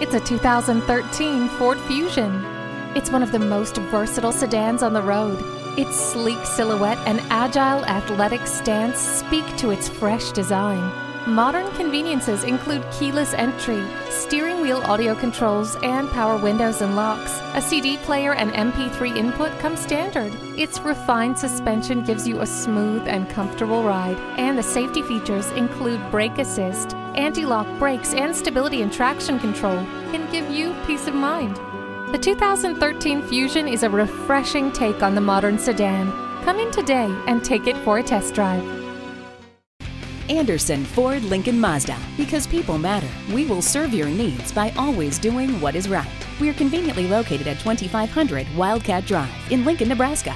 It's a 2013 Ford Fusion. It's one of the most versatile sedans on the road. Its sleek silhouette and agile athletic stance speak to its fresh design. Modern conveniences include keyless entry, steering wheel audio controls, and power windows and locks. A CD player and MP3 input come standard. Its refined suspension gives you a smooth and comfortable ride, and the safety features include brake assist, anti-lock brakes, and stability and traction control can give you peace of mind. The 2013 Fusion is a refreshing take on the modern sedan. Come in today and take it for a test drive. Anderson Ford Lincoln Mazda. Because people matter, we will serve your needs by always doing what is right. We're conveniently located at 2500 Wildcat Drive in Lincoln, Nebraska.